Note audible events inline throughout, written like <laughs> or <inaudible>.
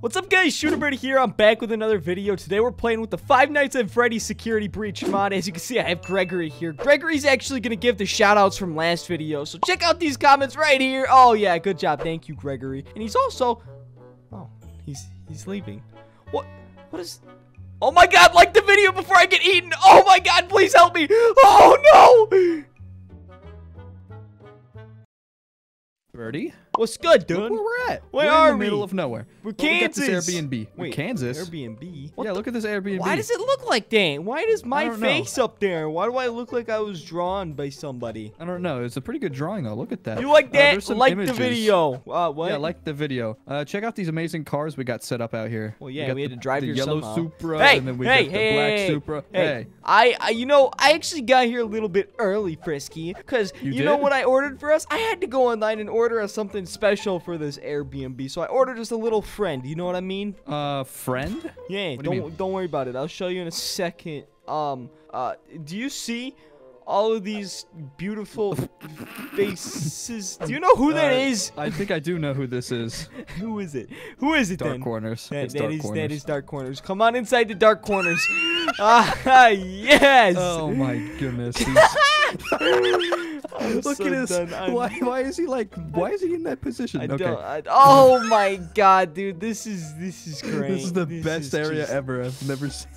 What's up guys, Shooterbird here, I'm back with another video. Today we're playing with the Five Nights at Freddy's Security Breach mod. As you can see, I have Gregory here. Gregory's actually to give the shoutouts from last video, so check out these comments right here. Oh yeah, good job, thank you Gregory. And he's also, oh, he's, he's leaving. What, what is, oh my god, like the video before I get eaten. Oh my god, please help me. Oh no. Birdie, What's good, look dude? where we're at. Where we're are in the middle we? of nowhere. We're Well, we got this Kansas. Airbnb. We're Kansas. Airbnb? What yeah, look at this Airbnb. Why does it look like that? Why does my don't know. face up there? Why do I look like I was drawn by somebody? I don't know. It's a pretty good drawing though. Look at that. You like Uh, that? some like images. the video. Uh, what? Yeah, like the video. Uh, check out these amazing cars we got set up out here. Well, yeah, got we had the, to drive the here yellow somehow. Supra, hey, and then we hey, got the black hey, Supra. Hey, Hey, I, I, you know, I actually got here a little bit early, Frisky, because you, You know what I ordered for us? I had to go online and order us something special for this Airbnb. So I ordered just a little friend. You know what I mean? uh, friend? Yeah, What do you don't don't worry about it. I'll show you in a second. Um, uh, do you see all of these beautiful <laughs> faces? Do you know who that Uh, is? I think I do know who this is. <laughs> Who is it? Who is it Dark then? Corners. That, it's that Dark is- Corners. that is dark corners. Come on inside the dark corners. <laughs> ah, yes. Oh my goodness. I'm Look so at his. Why? Why is he like? Why is he in that position? I okay. don't. I, oh my god, dude, this is this is great. <laughs> This is the This best is area just- ever. I've never seen.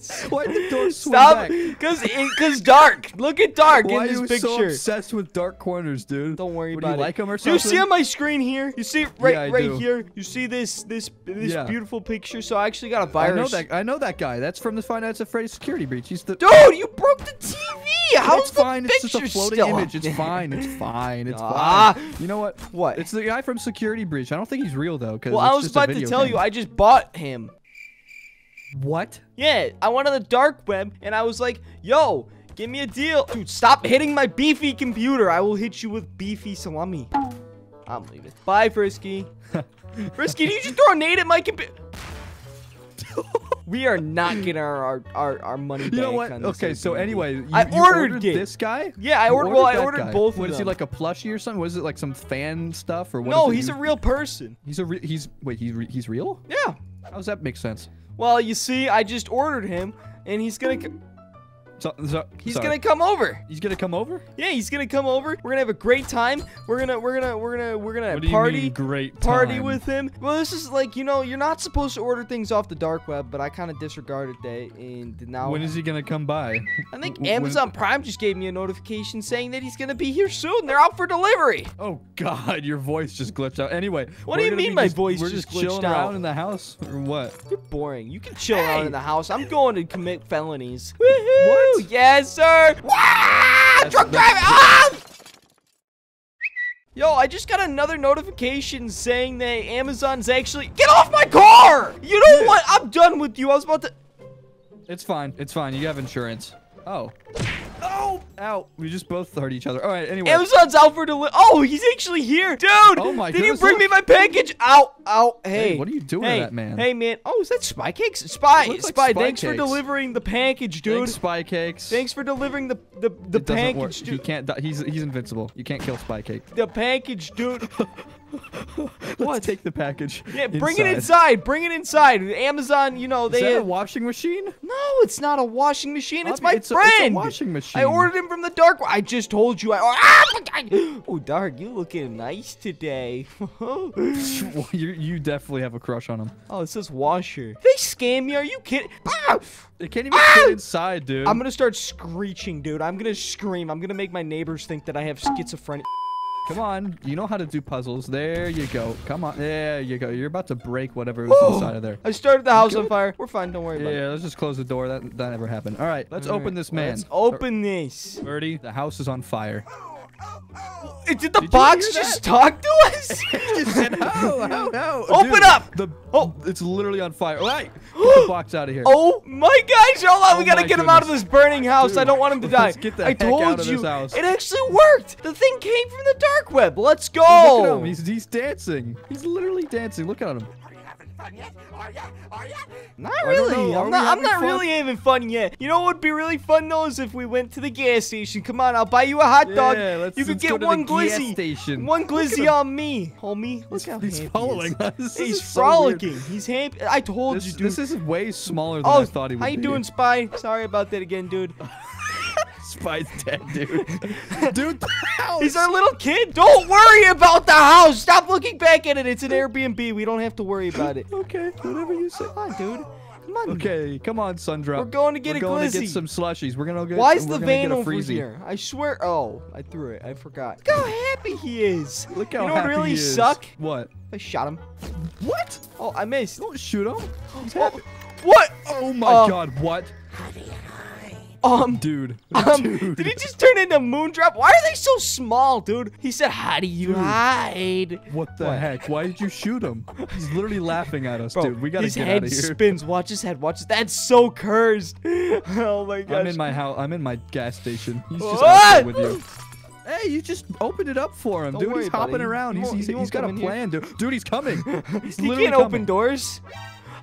<laughs> Why did the door swing Stop, back? cause cause dark. Look at dark Why in are this you so obsessed with dark corners, dude? Don't worry What, do about you it. like 'em or Do you see on my screen here? You see right Yeah, right do. here. You see this this this Yeah. beautiful picture. So I actually got a I know that. I know that guy. That's from the Five Nights at Freddy's security breach. He's the. Dude, you broke the TV. How's it's the fine. It's just a floating image. It's fine. It's <laughs> fine. It's Ah. fine. You know what? What? It's the guy from Security Breach. I don't think he's real though. Cause well, I was about to tell game. you. I just bought him. What? Yeah, I went on the dark web and I was like, "Yo, give me a deal, dude. Stop hitting my beefy computer. I will hit you with beefy salami." I'm leaving. Bye, Frisky. <laughs> Frisky, did you just throw a nade at my computer? <laughs> we are not getting our our, our, our money back. You know what? Okay, so anyway, you, I you ordered it. this guy. Yeah, I You ordered. Well, I ordered guy. both What of is them. he like a plushie or something? Was it like some fan stuff or what? no, he's a real person. He's a. Re- he's wait. He's re- he's real. Yeah. How does that make sense? Well, you see, I just ordered him, and he's gonna So, so, he's sorry. gonna come over. He's gonna come over. Yeah, he's gonna come over. We're gonna have a great time. We're gonna we're gonna we're gonna we're gonna What party. great party time? with him. Well, this is like you know you're not supposed to order things off the dark web, but I kind of disregarded that, and now When is he gonna come by? I think when- Amazon Prime just gave me a notification saying that he's gonna be here soon. They're out for delivery. Oh God, your voice just glitched out. Anyway, What do you mean my just- voice we're just just chilling out? around in the house or what? You're boring. You can chill out in the house. I'm going to commit felonies. Woohoo! What? Yes, sir. Ah, drunk driving. Ah! Yo, I just got another notification saying that Amazon's actually get off my car. You know what? I'm done with you. I was about to. It's fine. It's fine. You have insurance. Oh. Oh! Ow! We just both hurt each other. All right. Anyway. Amazon's out for delivery. Oh, he's actually here, dude. Oh my Did you bring me my package? Ow, ow. Hey, Hey, what are you doing to hey, that man? Hey, man. Oh, is that Spy Cakes? Spy, like Spy. Spy thanks for delivering the package, dude. Thanks, Spy Cakes. Thanks for delivering the the, the doesn't work. package, He dude. can't. die. He's he's invincible. You can't kill Spy Cake. The package, dude. <laughs> Let's take the package. Yeah, bring it inside. Bring it inside. Amazon, you know, they. Is they that a washing machine? No, it's not a washing machine. It's my it's a- it's a washing machine. I ordered him from the dark. I just told you. I. Ah! Oh, dark, you looking nice today. <laughs> Well, you you definitely have a crush on him. oh, it says washer. They scam me. Are you kidding? Ah! It can't even Ah! fit inside, dude. I'm gonna start screeching, dude. I'm gonna scream. I'm gonna make my neighbors think that I have schizophrenia. Come on, you know how to do puzzles. There you go. Come on, there you go. You're about to break whatever was inside of there. I started the house on fire. We're fine. Don't worry about it. Yeah, let's just close the door. That that never happened. All right, let's All open right, this man. Let's open this. Birdie, the house is on fire. <laughs> Did the you box just talk to us? how, how, how? Open up! The Oh. it's literally on fire. All <gasps> right, get the box out of here. Oh my gosh, hold on, we Oh gotta my get him out of this burning house. I don't want him to die. get the I told out of you, this house. it actually worked. The thing came from the dark web. Let's go. Look at him. He's he's dancing. He's literally dancing. Look at him. Having fun yet? Are ya? Are ya? Not really. I'm not. I'm not fun? really having fun yet. You know what would be really fun though is if we went to the gas station. Come on, I'll buy you a hot dog. Yeah, let's- you could let's get go to the one gas glizzy. station. One glizzy on me, homie. Look how He's happy he following is. us. He's is so weird. frolicking. He's happy. I told This, you, dude. this is way smaller than oh, I thought he would how you be. doing, Spy? Sorry about that again, dude. <laughs> Spy's dead, dude. <laughs> dude, the house. He's our little kid. Don't worry about the house. Stop looking back at it. It's an Airbnb. We don't have to worry about it. Okay, whatever you say. Come on, dude. Come on. Okay, come on, Sundrop. We're going to get We're a going to glizzy. get some slushies. We're gonna get. Why is the van over here? I swear. Oh, I threw it. I forgot. Look how happy he is. Look how you know happy really he is. suck? What? I shot him. What? Oh, I missed. Don't shoot him. He's Oh, happy. what? Oh my Uh, god, what? Um, Dude. <laughs> um, dude. did he just turn into Moondrop? Why are they so small, dude? He said, "How do you hide?" What the What? heck? Why did you shoot him? He's literally laughing at us, Bro, dude. We gotta get out of here. His head spins. Watch his head. Watch his. That's so cursed. <laughs> oh my gosh. I'm in my house. I'm in my gas station. He's just out with you. Hey, you just opened it up for him, Don't dude. worry He's hopping He- around. he He's, he's, he he's got a here. plan, dude. Dude, he's coming. <laughs> He's he literally can't open doors.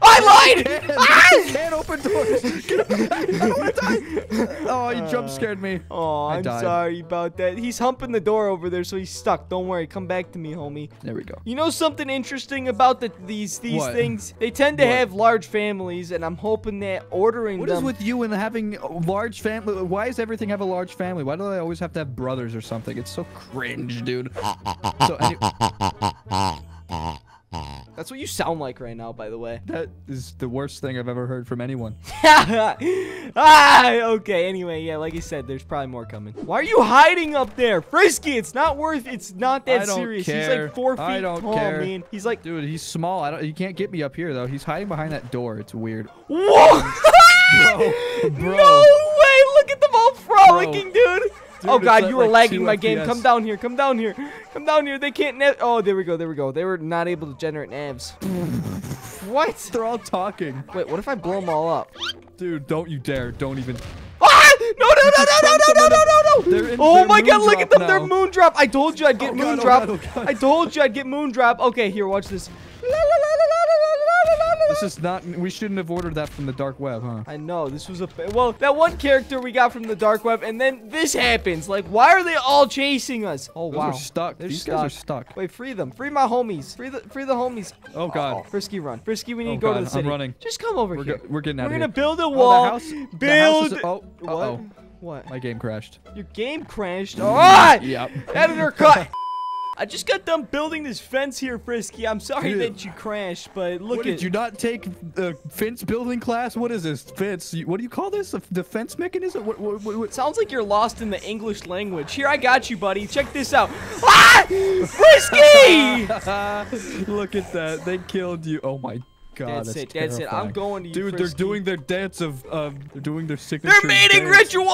I lied. Can't, Ah! he can't open doors. Get up. I don't want to die. <laughs> Oh, you jump scared me. Oh, I I'm died. sorry about that. He's humping the door over there, so he's stuck. Don't worry. Come back to me, homie. There we go. You know something interesting about the, these these What? things? They tend to What? have large families, and I'm hoping that ordering What is them. with you and having large family? Why does everything have a large family? Why do they always have to have brothers or something? It's so cringe, dude. <laughs> so any- <laughs> That's what you sound like right now, by the way. that is the worst thing I've ever heard from anyone. <laughs> ah, okay. Anyway, yeah, like I said, there's probably more coming. Why are you hiding up there, Frisky? It's not worth. It's not that I don't serious. He's like four feet I don't tall, care. man. He's like, Dude, he's small. I don't. He can't get me up here though. He's hiding behind that door. It's weird. whoa, <laughs> Bro, <laughs> bro. No way! Look at them all frolicking, dude. Oh god, you were like, lagging 2 my game. Come down here. Come down here. Come down here. They can't. Nav- oh, there we go. There we go. They were not able to generate navs. <laughs> what? They're all talking. Wait, what if I blow them all up? Dude, don't you dare. Don't even. Ah! No, no, no, no, no, no, no, no, no, no! in- Oh my god, look at them. They're now. moondrop. I told you I'd get Oh god, oh moondrop. god, oh god. I told you I'd get moondrop. Okay, here, watch this. This is not. We shouldn't have ordered that from the dark web, huh? I know this was a well that one character we got from the dark web, and then this happens. Like, why are they all chasing us? Oh Those wow, are stuck. They're These stuck. guys are stuck. Wait, free them. Free my homies. Free the free the homies. Oh god. Frisky, run. Frisky, we need Oh, to go to God, the I'm running. Just come over We're, here. we're getting out of here. We're gonna here. build a Oh, wall. the house build. is- oh, uh-oh. What? My game crashed. Your game crashed. Ah! Yep. Editor cut. <laughs> I just got done building this fence here, Frisky. I'm sorry that you crashed, but look What at did you not take the fence building class? What is this fence? What do you call this? A defense mechanism? What? What? what? Sounds like you're lost in the English language. Here, I got you, buddy. Check this out. Ah! Frisky! <laughs> Look at that. They killed you. Oh my god. That's That's, it, that's it. I'm going to you, Dude, Frisky. they're doing their dance of um. They're doing their signature. They're mating dance. ritual!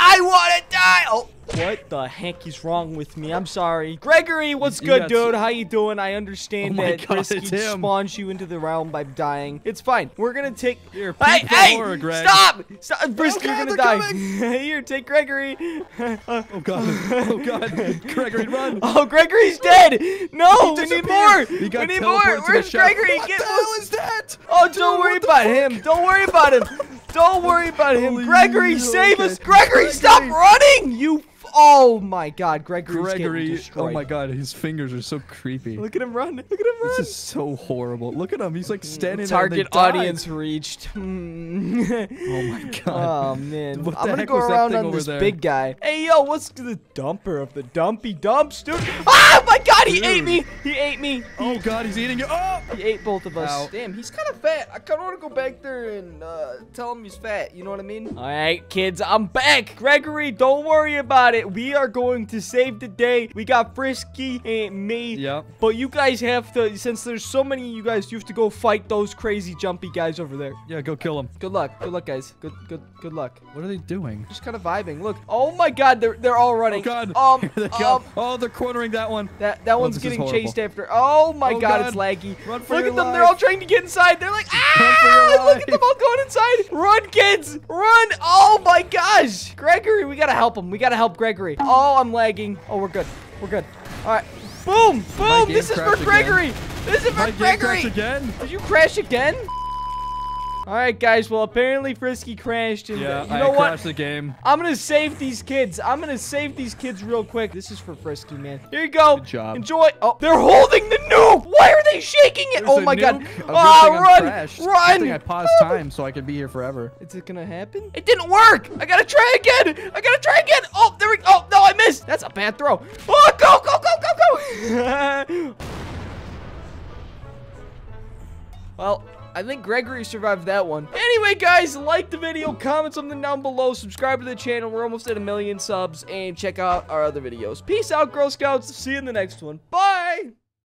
I want to die! Oh, what the heck is wrong with me? I'm sorry. Gregory, what's You good, dude? How you doing? I understand Oh that God, him. spawns you into the realm by dying. It's fine. We're gonna take... Here, hey, hey! horror, Greg. Stop! Stop! Frisky, God, you're gonna die. <laughs> Here, take Gregory. Oh, oh god. Oh god. Gregory, run. <laughs> oh, Gregory's dead! No, we need more! We got need more! Where's. Gregory? What Get the hell is that? Oh, Dude, don't worry about fuck? him. Don't worry about him. <laughs> Don't worry about him. Gregory, save okay. us. Gregory, stop running. You. F- Oh my God, Gregory's getting Gregory. Oh my god, his fingers are so creepy. Look at him run. Look at him run. This is so horrible. Look at him. He's like standing there. and Target they died. audience reached. <laughs> Hmm. Oh my <laughs> god. Oh man, What I'm gonna go around on this there? big guy. Hey yo, what's the dumper of the dumpy dumps, dude? Ah, my God, he ate me. He ate me. Oh god, he's eating you. Oh! He ate both of us. Ow. Damn, he's kind of fat. I kind of want to go back there and uh, tell him he's fat. You know what I mean? All right, kids, I'm back. Gregory, don't worry about it. We are going to save the day. We got Frisky and me. Yep. But you guys have to, since there's so many of you guys, you have to go fight those crazy jumpy guys over there. Yeah, go kill them. Good luck. Good luck, guys. Good, good, good luck. What are they doing? Just kind of vibing. Look. Oh my God, they're they're all running. Oh god. Um, <laughs> they um Oh, they're cornering that one. that that one's getting chased after. Oh my Oh, god, God. it's laggy. Run for Look at them, they're all trying to get inside. They're like, Run for your ah! Look at them all going inside. Run, kids, run! Oh my gosh, Gregory, we gotta help them. We gotta help Gregory. Oh, I'm lagging. Oh, we're good. We're good. All right. Boom! Boom! This is for crash again? Gregory! This is for Gregory! again. Did you crash again? Alright, guys. Well, apparently Frisky crashed. And Yeah, you I know what? crashed the game. I'm gonna save these kids. I'm gonna save these kids real quick. This is for Frisky, man. Here you go. Good job. Enjoy. Oh, they're holding the nuke. Why are they shaking it? There's oh my god. nuke. Ah, thing I'm run. Good run. I paused time so I could be here forever. Is it gonna happen? It didn't work. I gotta try again. I gotta try again. Oh, there we go. Oh no, I missed. That's a bad throw. Oh, go, go, go, go, go. <laughs> well. I think Gregory survived that one. Anyway, guys, like the video, comment something down below, subscribe to the channel. We're almost at a million subs, and check out our other videos. Peace out, Girl Scouts. See you in the next one. Bye.